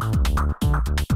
あっ!